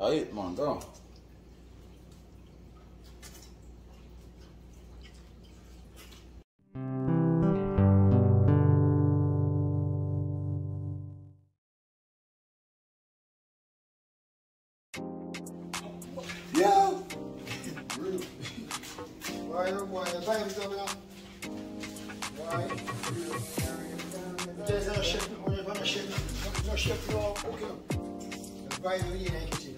Alright, man, go. Yo! Why, oh boy, the vibe is coming up. Why? There's no chef, no one no chef, no chef, no cooking. The vibe really in the kitchen, the vibe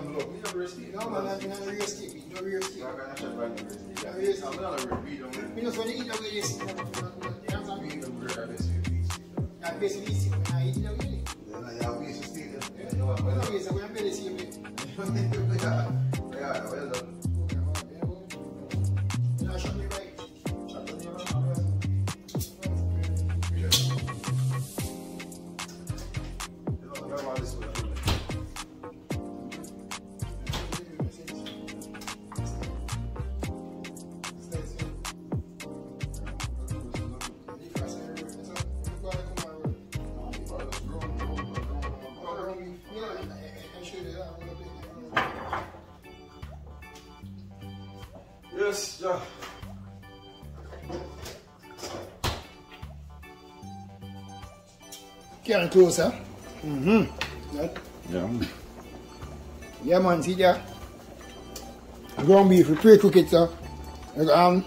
No, man, I'm not a real steak. You know real steak. You know, so they eat the way they see them. You know what I'm saying? That basically easy. When I eat the way they You know, it's a way I'm. You Yes, yeah. Getting closer. Mm-hmm. That, Yeah. yeah, man, see there? Ground beef, we pre-cook it, so. Um,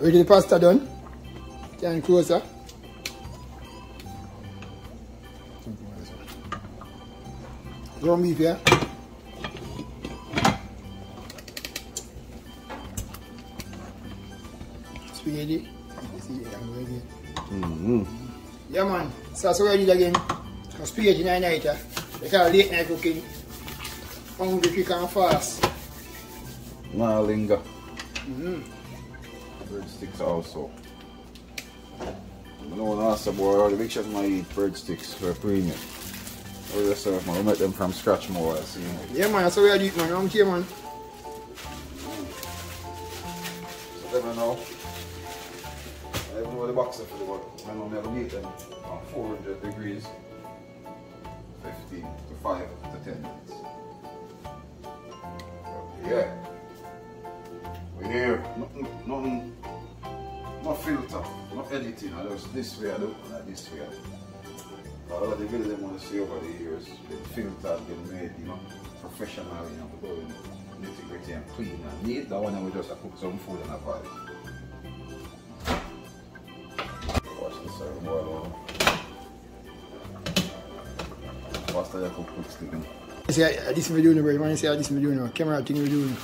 ready the pasta done. Getting closer. Ground beef, yeah? Spaghetti. You see, I'm ready. Mm-hmm. Yeah, man. So that's what I did again. Because spaghetti night night, uh, they call it late night cooking. Hungry quick and fast. Nah, linger. Mm-hmm. Breadsticks also. I don't want to ask boy, the big chef might eat breadsticks for a premium. Or just uh, man, we make them from scratch more, I see. Yeah, man. That's what I did, man. I'm here, man. So let me know. Know the boxer for the work. I know I have heat them on 400 degrees. 15 to 5 to 10 minutes. Yeah. We're here. Nothing, nothing, no filter, no editing. I just this way I do, and this way I do. A lot of the videos I want to see over the years, been filtered, been made, you know, professional, you know, going nitty gritty and clean and neat. That one will just cook some food and a vibe. Faster you cook quick sticking. You uh, this is me doing, bro. You say, uh, this is me doing, uh, camera thing we doing.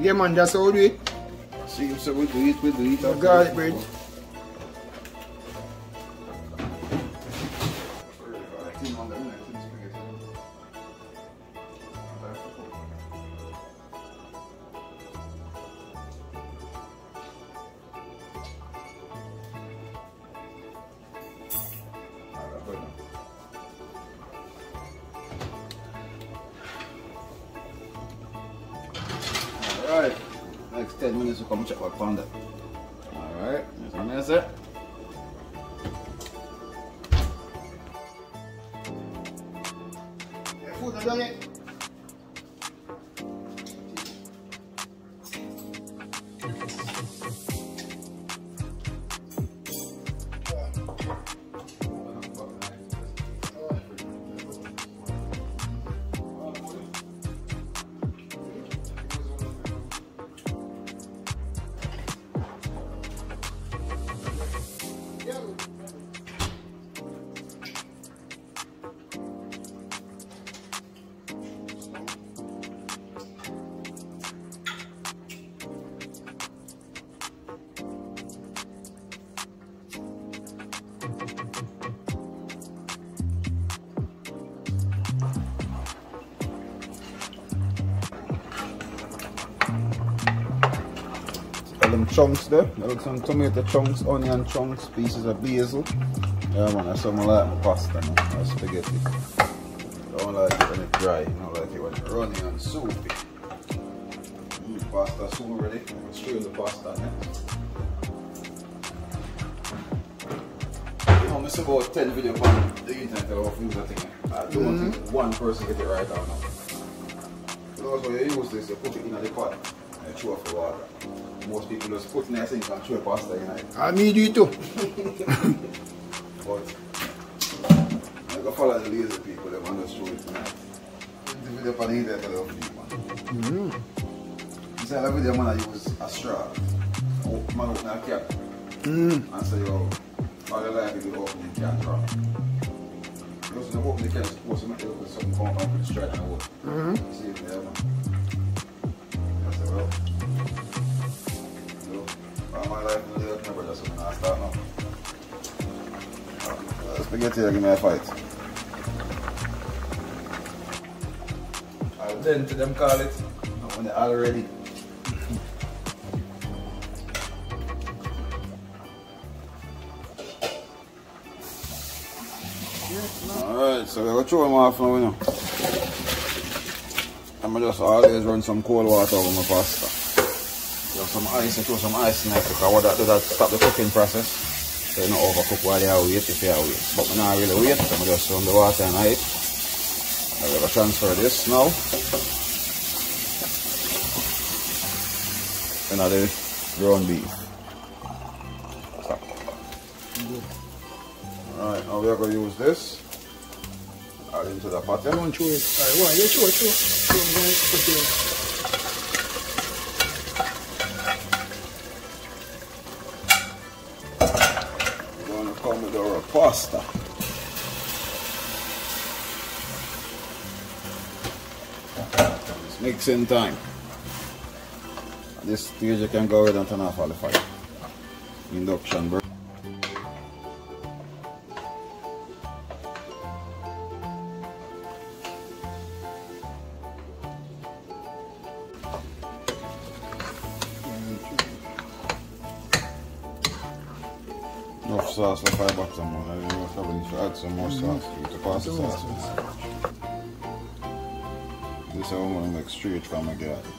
Yeah, man, that's how we. See, so we do it, we do it. Garlic bread. 10 minutes to come check. Alright, what I say. Yeah, food not done yet. Chunks there. There look some tomato chunks, onion chunks, pieces of basil. Yeah man, that's something I like my pasta man. Or spaghetti. I don't like it when it's dry. I don't like it when it's runny and soupy. Mm, pasta soon ready. I'm strain the pasta next. You know, miss about 10 videos on the internet about use that thing. I don't think one person get it right or not. So that's why you use this, you put it in the pot you throw off the water. Most people just put in their sink and throw pasta in it. I me do it too. But I go follow the lazy people, they want to show it tonight. The video on the internet, I love you, man. You say, I love video, man, I use a straw. Oh, man, open a cap. Mm. And say, yo, all you like is you open the can draw. Because when you open the can, it's supposed to make it look like something come up the straight and wood. Mm-hmm. See it there, man. Look, all my life, I live never just something I start now. Uh, Spaghetti, give me a fight. Al dente, them call it. When they're all ready. Alright, so we're going to throw them off now, you know. I'm just always run some cold water over my pasta. Just some ice, throw some ice in it because what that do that stop the cooking process. So you don't overcook while you are wait if you are wait. But we not really wait, so I'm just run the water and it. I'm going to transfer this now. Another ground beef. Alright, now we're going to use this. Add into the pot. Come on, chew it. Alright, one, yeah, chew it, chew it. It, I'm going to put in. We're going to come with our pasta. It's mixing time. At this stage you can go ahead and turn off all the fire. Induction bro. Enough sauce for five bucks a month. I don't know if need to add some more sauce to the pasta sauce. This is I'm gonna make straight from my garden.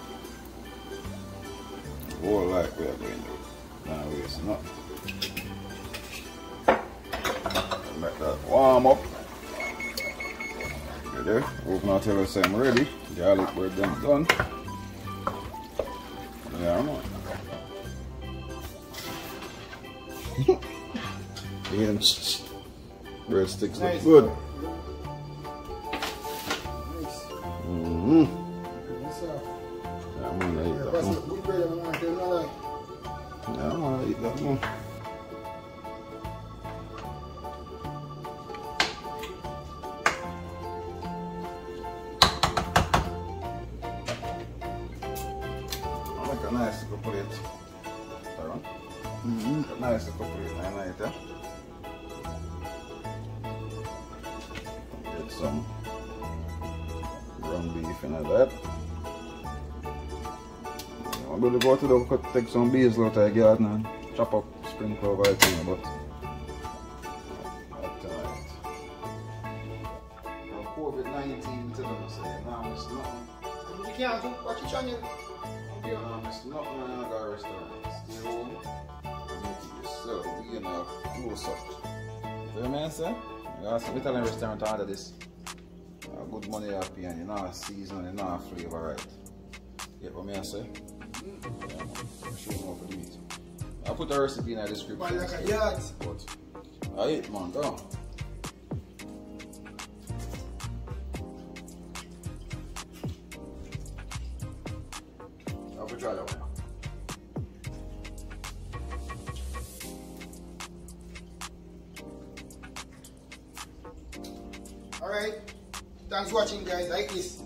Whole like we are going to do. Now waste nothing. Make that warm up. There? Open our table say I'm ready. Garlic bread them done. Yeah, man. Look them breadsticks look Nice. good. Nice. Mm-hmm. Yes, sir. I'm gonna eat that one. a good bread, I'm going to tell you, no lie. Yeah, I'm gonna eat that one. Nice little plate. Aaron. Mm-hmm. Nice little plate, I like that. Some ground beef in that. I'm going to go to the cut, take some basil out of the garden and chop up spring clover I think but not tonight. From COVID-19 to them say, nah, it's nothing. You can't do what you trying to. You know, it's nothing in another restaurant. Stay home, make it yourself. You know, do something. You know what I say? You know, some Italian restaurant order this. Good money happy and you know season, you know flavor right. Get what me I say? Yeah, man. Show them do it. I'll put the recipe in the description. Like a yard. But I eat man, go. I'll try that one. Alright. Thanks for watching guys. Like this.